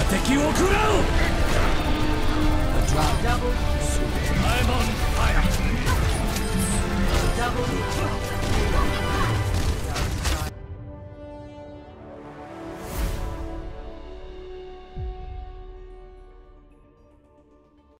が敵を食らう Double. I'm on fire. Double.